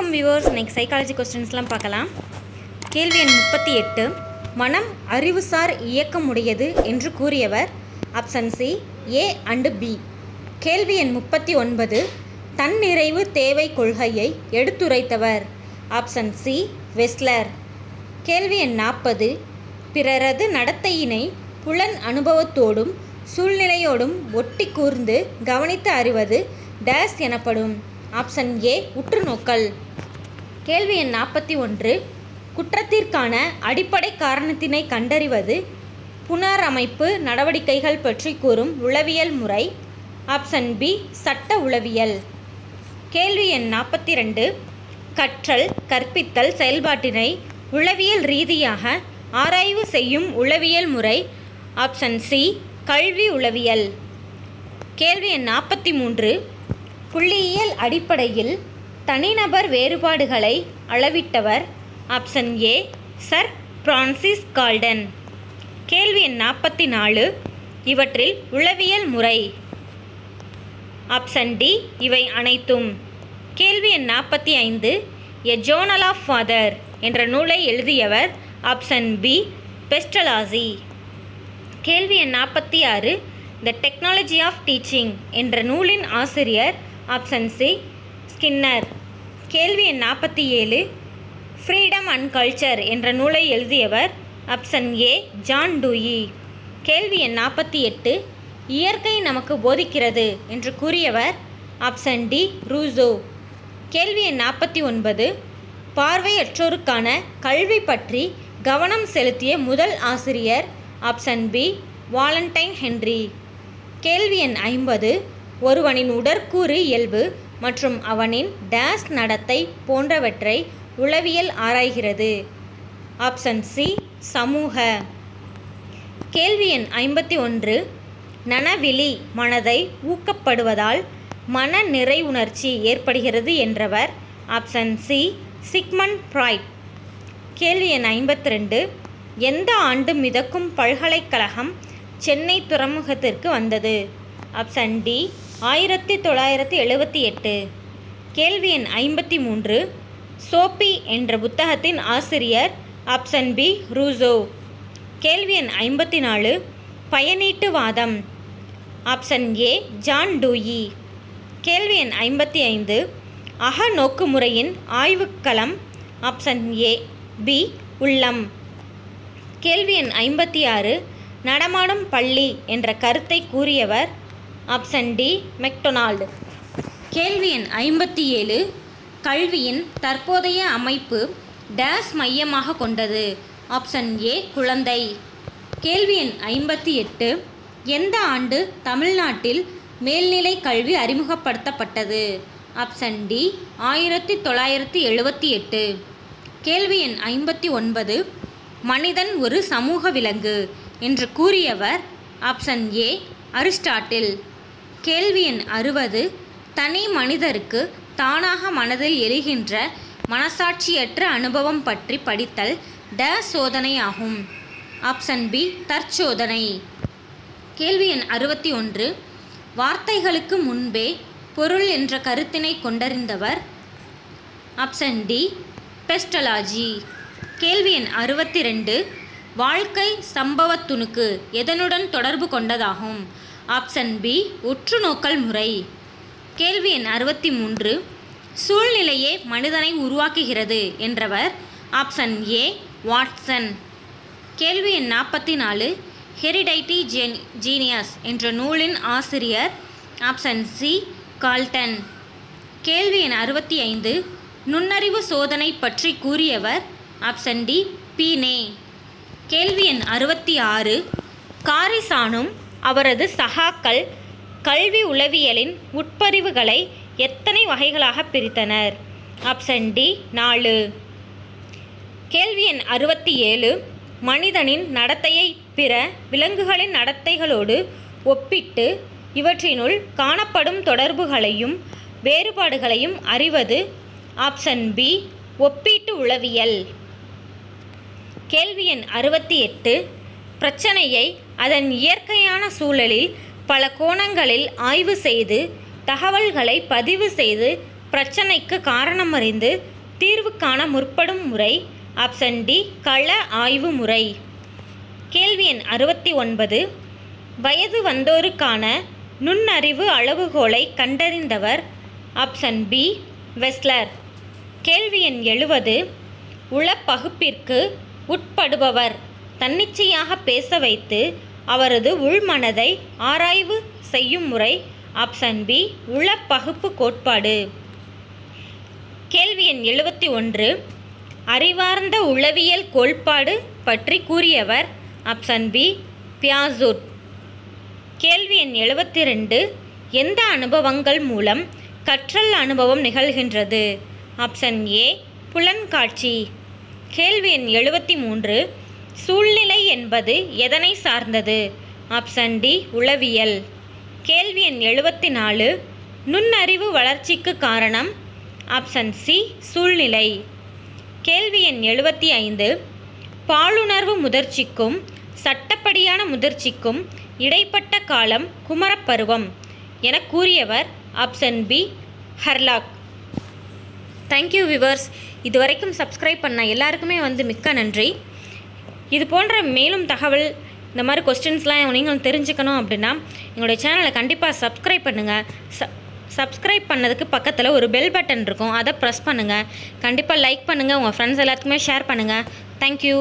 வணக்கம் வியூவர்ஸ் இன்னைக்கு சைக்காலஜி கொஸ்டின்ஸ்லாம் பார்க்கலாம். கேள்வி எண் முப்பத்தி எட்டு. மனம் அறிவுசார் இயக்கமுடையது என்று கூறியவர் option C A and B கேள்வி எண் முப்பத்தி ஒன்பது. தன்னிறைவு தேவை கொள்கையை எடுத்துரைத்தவர் ஆப்ஷன் சி வெஸ்லர் கேள்வி எண் நாற்பது. பிறரது நடத்தையினை புலன் அனுபவத்தோடும் சூழ்நிலையோடும் ஒட்டி கூர்ந்து கவனித்து அறிவது டேஸ் எனப்படும். ஆப்ஷன் ஏ உற்றுநோக்கல். கேள்வி எண் நாற்பத்தி ஒன்று. குற்றத்திற்கான அடிப்படை காரணத்தினை கண்டறிவது புனரமைப்பு நடவடிக்கைகள் பற்றி கூறும் உளவியல் முறை. ஆப்ஷன் பி சட்ட உளவியல். கேள்வி எண் நாற்பத்தி ரெண்டு. கற்றல் கற்பித்தல் செயல்பாட்டினை உளவியல் ரீதியாக ஆராய்வு செய்யும் உளவியல் முறை. ஆப்ஷன் சி கல்வி உளவியல். கேள்வி எண் நாற்பத்தி மூன்று. புள்ளியியல் அடிப்படையில் தனிநபர் வேறுபாடுகளை அளவிட்டவர் option A sir Francis Galton. கேள்வி எண் நாற்பத்தி நாலு இவற்றில் உளவியல் முறை. ஆப்ஷன் டி இவை அனைத்தும். கேள்வி எண் நாற்பத்தி ஐந்து எ ஜோனல் ஆஃப் ஃபாதர் என்ற நூலை எழுதியவர் ஆப்ஷன் பி பெஸ்டலாசி. கேள்வி எண் நாற்பத்தி ஆறு த டெக்னாலஜி ஆஃப் டீச்சிங் என்ற நூலின் ஆசிரியர் ஆப்ஷன் சி ஸ்கின்னர். கேள்வி எண் நாற்பத்தி ஏழு ஃப்ரீடம் அண்ட் கல்ச்சர் என்ற நூலை எழுதியவர் ஆப்ஷன் ஏ ஜான் டூயி. கேள்வி எண் நாற்பத்தி எட்டு இயற்கை நமக்கு போதிக்கிறது என்று கூறியவர் ஆப்ஷன் டி ரூசோ. கேள்வி எண் நாற்பத்தி ஒன்பது பார்வையற்றோருக்கான கல்வி பற்றி கவனம் செலுத்திய முதல் ஆசிரியர் ஆப்ஷன் பி வாலண்டைன் ஹென்றி. கேள்வி எண் ஐம்பது ஒருவனின் உடற்கூறு இயல்பு மற்றும் அவனின் டேஸ் நடத்தை போன்றவற்றை உளவியல் ஆராய்கிறது. ஆப்ஷன் சி சமூக. கேள்வி எண் ஐம்பத்தி ஒன்று. நனவிழி மனதை ஊக்கப்படுவதால் மன நிறைவுணர்ச்சி ஏற்படுகிறது என்றவர் ஆப்ஷன் சி சிக்மன் பிராய்ட் கேள்வி எண் ஐம்பத்தி ரெண்டு. எந்த ஆண்டு மிதக்கும் பல்கலைக்கழகம் சென்னை துறைமுகத்திற்கு வந்தது? ஆப்ஷன் டி ஆயிரத்தி தொள்ளாயிரத்தி எழுபத்தி எட்டு. கேள்வி எண் ஐம்பத்தி மூன்று. சோப்பி என்ற புத்தகத்தின் ஆசிரியர் ஆப்ஷன் பி ரூசோ. கேள்வி எண் ஐம்பத்தி நாலு. பயனீட்டுவாதம் ஆப்ஷன் ஏ ஜான் டூயி. கேள்வி எண் ஐம்பத்தி ஐந்து. அகநோக்கு முறையின் ஆய்வுக்களம். ஆப்ஷன் ஏ பி உள்ளம். கேள்வி எண் ஐம்பத்தி ஆறு. நடமாடும் பள்ளி என்ற கருத்தை கூறியவர் ஆப்ஷன் டி மெக்டொனால்டு கேள்வி எண் ஐம்பத்தி ஏழு. கல்வியின் தற்போதைய அமைப்பு டேஸ் மையமாக கொண்டது. ஆப்ஷன் ஏ குழந்தை. கேள்வி எண் ஐம்பத்தி எட்டு. எந்த ஆண்டு தமிழ்நாட்டில் மேல்நிலை கல்வி அறிமுகப்படுத்தப்பட்டது? ஆப்ஷன் டி ஆயிரத்தி தொள்ளாயிரத்தி எழுபத்தி எட்டு. கேள்வி எண் ஐம்பத்தி ஒன்பது. மனிதன் ஒரு சமூக விலங்கு என்று கூறியவர் ஆப்ஷன் ஏ அரிஸ்டாட்டில். கேள்வி எண் அறுபது. தனி மனிதருக்கு தானாக மனதில் எழுகின்ற மனசாட்சியற்ற அனுபவம் பற்றி படித்தல் ட சோதனை ஆகும் ஆப்ஷன் பி தற்சோதனை. கேள்வி எண் அறுபத்தி ஒன்று. வார்த்தைகளுக்கு முன்பே பொருள் என்ற கருத்தினை கொண்டறிந்தவர். Option D பெஸ்டலாஜி. கேள்வி எண் அறுபத்தி ரெண்டு. வாழ்க்கை சம்பவத்துணுக்கு எதனுடன் தொடர்பு கொண்டதாகும்? ஆப்ஷன் பி உற்றுநோக்கல் முறை. கேள்வி எண் அறுபத்தி மூன்று சூழ்நிலையே மனிதனை உருவாக்குகிறது என்றவர் ஆப்ஷன் ஏ வாட்சன். கேள்வி எண் நாற்பத்தி நாலு ஹெரிடைட்டி ஜென் ஜீனியஸ் என்ற நூலின் ஆசிரியர் ஆப்ஷன் சி கால்டன். கேள்வி எண் அறுபத்தி ஐந்து நுண்ணறிவு சோதனை பற்றி கூறியவர் ஆப்ஷன் டி பீனே. கேள்வி எண் அறுபத்தி ஆறு காரிசானும் அவரது சகாக்கள் கல்வி உளவியலின் உட்பரிவுகளை எத்தனை வகைகளாக பிரித்தனர்? ஆப்ஷன் டி நாலு. கேள்வி எண் அறுபத்தி ஏழு. மனிதனின் நடத்தையை பிற விலங்குகளின் நடத்தைகளோடு ஒப்பிட்டு இவற்றினுள் காணப்படும் தொடர்புகளையும் வேறுபாடுகளையும் அறிவது ஆப்ஷன் பி ஒப்பீட்டு உளவியல். கேள்வி எண் அறுபத்தி எட்டு. பிரச்சனையை அதன் இயற்கையான சூழலில் பல கோணங்களில் ஆய்வு செய்து தகவல்களை பதிவு செய்து பிரச்சனைக்கு காரணம் அறிந்து தீர்வு காண முற்படும் முறை ஆப்ஷன் டி கள ஆய்வு முறை. கேள்வி எண் அறுபத்தி ஒன்பது. வயது வந்தோருக்கான நுண்ணறிவு அளவுகோலை கண்டறிந்தவர் ஆப்ஷன் பி வெஸ்லர். கேள்வி எண் எழுபது உளப்பகுப்பிற்கு உட்படுபவர் தன்னிச்சையாக பேச வைத்து அவரது உள்மனதை ஆராய்வு செய்யும் முறை ஆப்ஷன் பி உளப்பகுப்பு கோட்பாடு. கேள்வி எண் எழுபத்தி ஒன்று. அறிவார்ந்த உளவியல் கோட்பாடு பற்றி கூறியவர் ஆப்ஷன் பி பியாசூட் கேள்வி எண் எழுபத்தி ரெண்டு. எந்த அனுபவங்கள் மூலம் கற்றல் அனுபவம் நிகழ்கின்றது? ஆப்ஷன் ஏ புலன்காட்சி கேள்வி எண் எழுபத்தி மூன்று. சூழ்நிலை என்பது எதனை சார்ந்தது? ஆப்ஷன் டி உளவியல். கேள்வி எண் எழுபத்தி நாலு நுண்ணறிவு வளர்ச்சிக்கு காரணம்? ஆப்ஷன் சி சூழ்நிலை. கேள்வி எண் எழுபத்தி ஐந்து. பாலுணர்வு முதிர்ச்சிக்கும் சட்டப்படியான முதிர்ச்சிக்கும் இடைப்பட்ட காலம் குமரப்பருவம் என கூறியவர் option B Hurlock. Thank you viewers இதுவரைக்கும் சப்ஸ்கிரைப் பண்ண எல்லாருக்குமே வந்து மிக்க நன்றி. இது போன்ற மேலும் தகவல் இந்த மாதிரி கொஸ்டின்ஸ்லாம் நீங்கள் தெரிஞ்சுக்கணும் அப்படின்னா எங்களுடைய சேனலை கண்டிப்பாக சப்ஸ்கிரைப் பண்ணுங்கள் ச சப்ஸ்கிரைப் பண்ணதுக்கு பக்கத்தில் ஒரு பெல் பட்டன் இருக்கும். அதை ப்ரெஸ் பண்ணுங்கள் கண்டிப்பாக லைக் பண்ணுங்கள் உங்கள் ஃப்ரெண்ட்ஸ் எல்லாத்துக்குமே ஷேர் பண்ணுங்கள் தேங்க்யூ